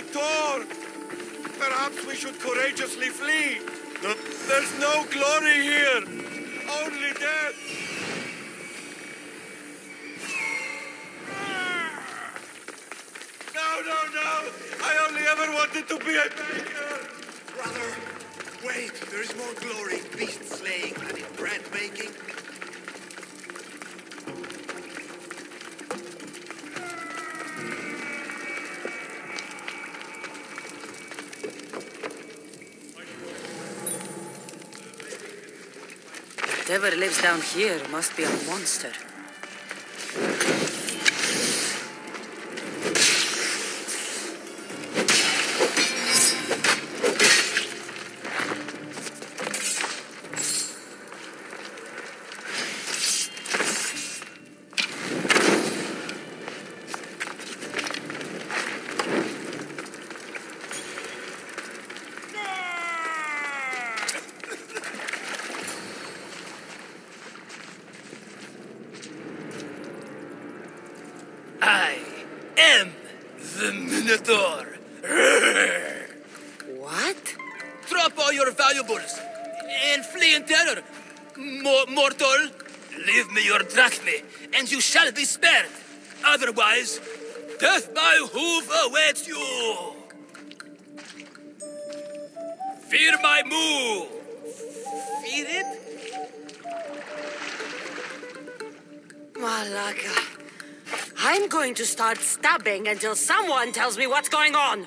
Victor! Perhaps we should courageously flee. There's no glory here, only death. No, no, no! I only ever wanted to be a baker! Brother, wait, there is more glory in beast slaying than in bread making. Whatever lives down here must be a monster. All your valuables and flee in terror. Mo- mortal, leave me your drachmae, and you shall be spared. Otherwise, death by hoof awaits you. Fear my move. Fear it? Malaka. I'm going to start stabbing until someone tells me what's going on.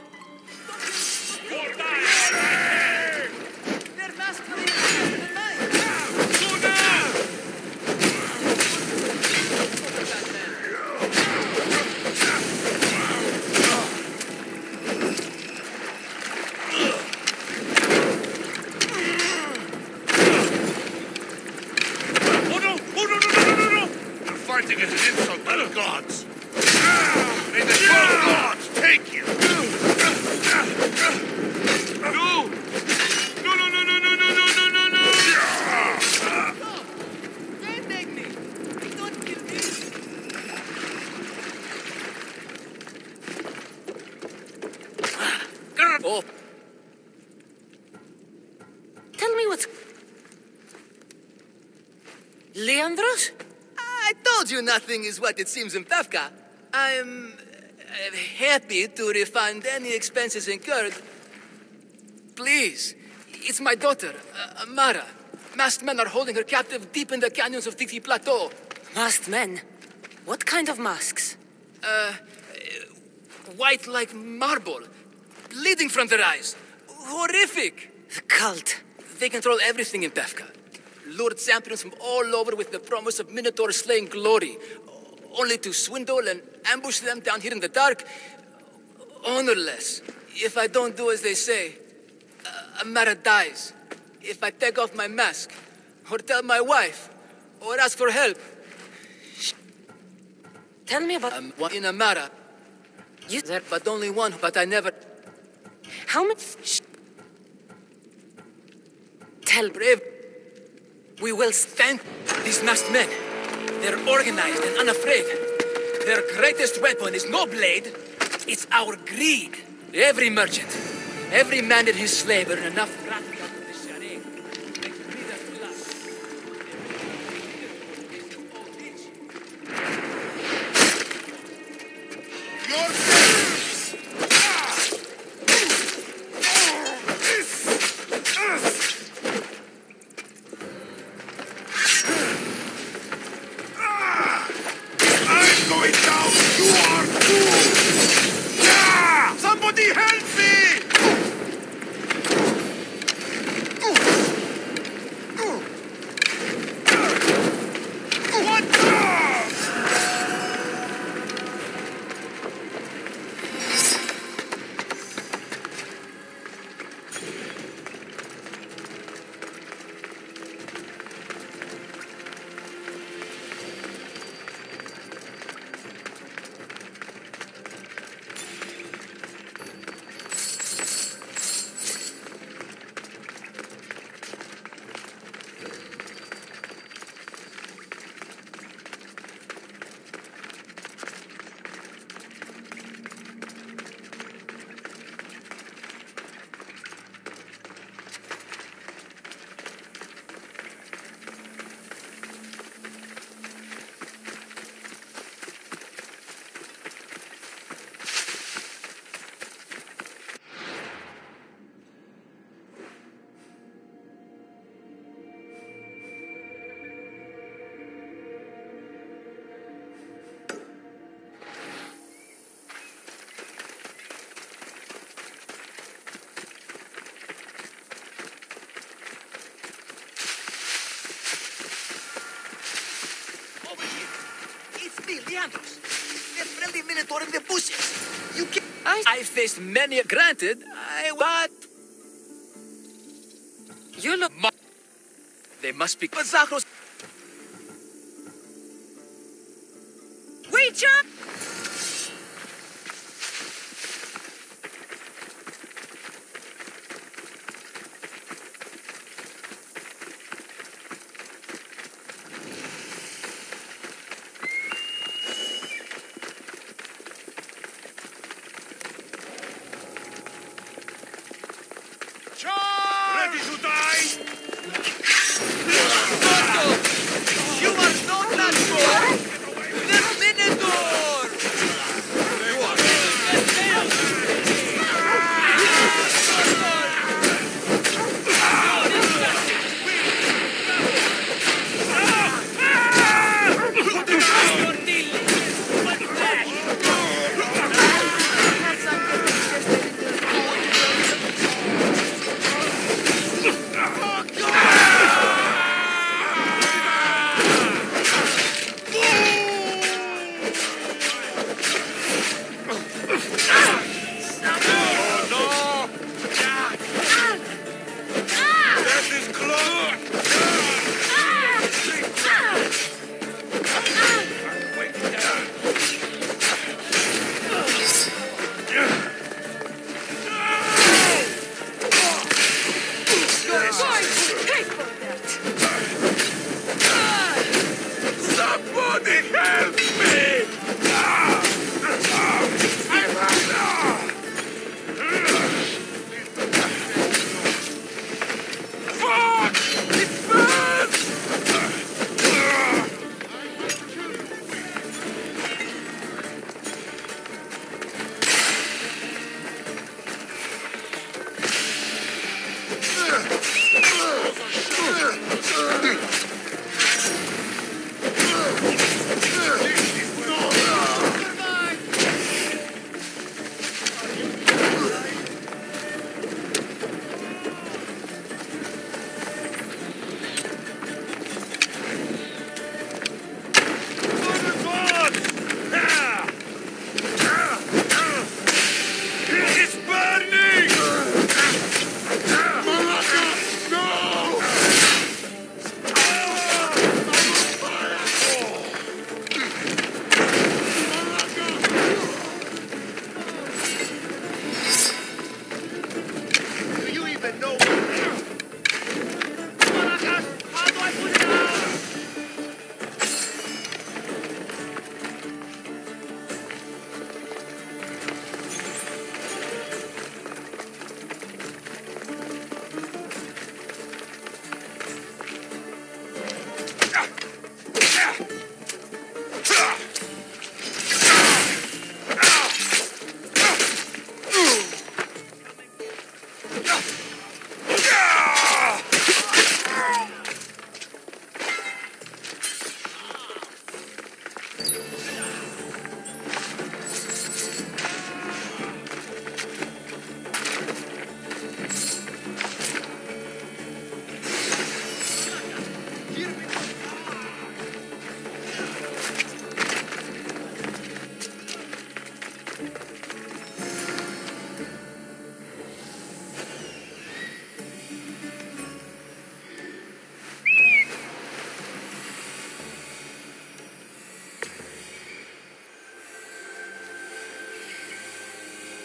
Oh no! Oh no, no, no, no, no, no! You're fighting as an ah, insult the gods. May the twelve gods take you. No! No, no, no, no, no, no, no, no, no, no! Don't take me. Don't kill me. Oh, Tell me what's. Leandros? I told you nothing is what it seems in Pefka. I'm happy to refund any expenses incurred. Please, it's my daughter, uh, Amara. Masked men are holding her captive deep in the canyons of Titi Plateau. Masked men? What kind of masks? Uh, White like marble, bleeding from their eyes. Horrific. The cult. They control everything in Pefka. Lured champions from all over with the promise of Minotaur slaying glory, only to swindle and ambush them down here in the dark. Honorless. If I don't do as they say, uh, Amara dies. If I take off my mask, or tell my wife, or ask for help, Tell me about. One in Amara, you there. but only one, but I never. How much... Tell. Brave. We will stand these masked men. They're organized and unafraid. Their greatest weapon is no blade, it's our greed. Every merchant, every man and his slave earn enough Minotaur in the bushes. You can I... I faced many. Granted, I. But You look... they must be. But Zachros.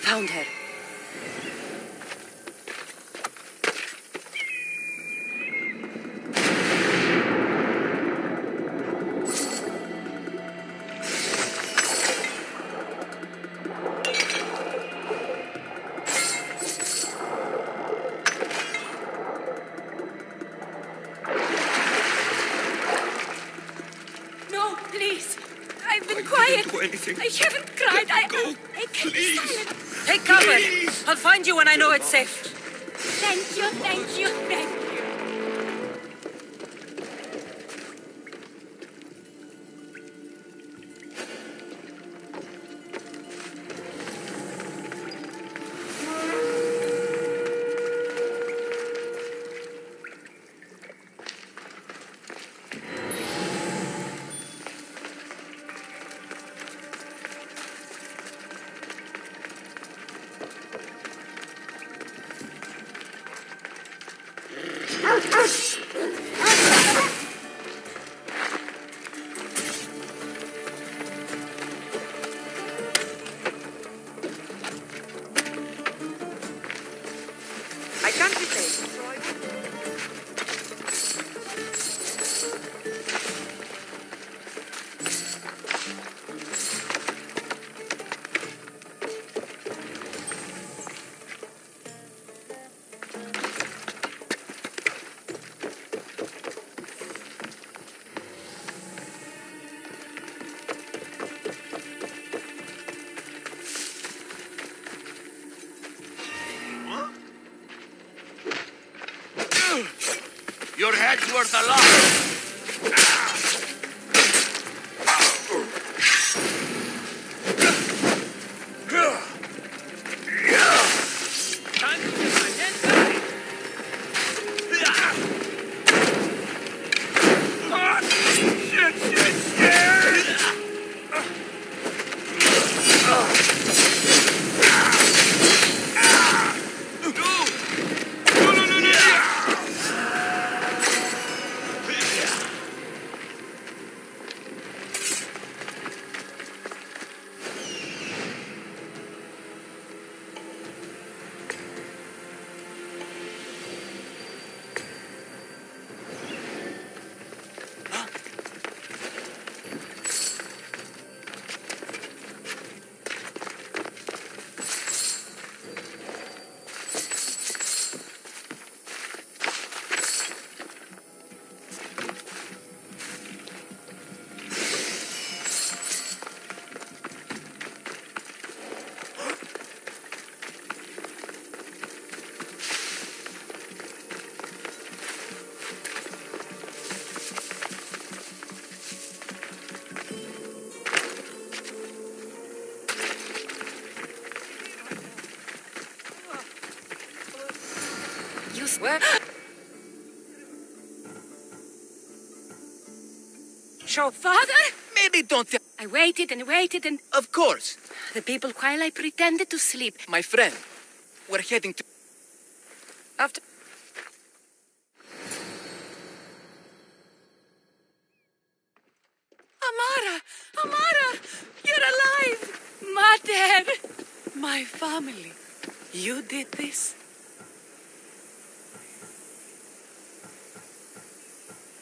Found her. No, please. I've been quiet. do anything. I haven't cried. I, go. I, I can be Please. Take cover. I'll find you when I know it's safe. Thank you, thank you, thank You swear? Show Father? Maybe don't tell. I waited and waited, and Of course, the people while I pretended to sleep. my friend. We're heading to. after. Amara! Amara! You're alive! Mater! My family. You did this?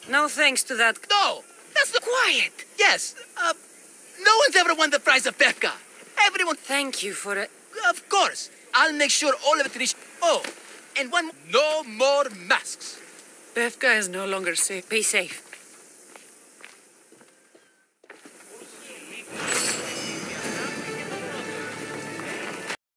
No thanks to that. No, that's the quiet. Yes, uh, no one's ever won the prize of Pefka. Everyone. Thank you for it. Of course, I'll make sure all of it reach. Oh, and one. More No more masks. Pefka is no longer safe. Be safe.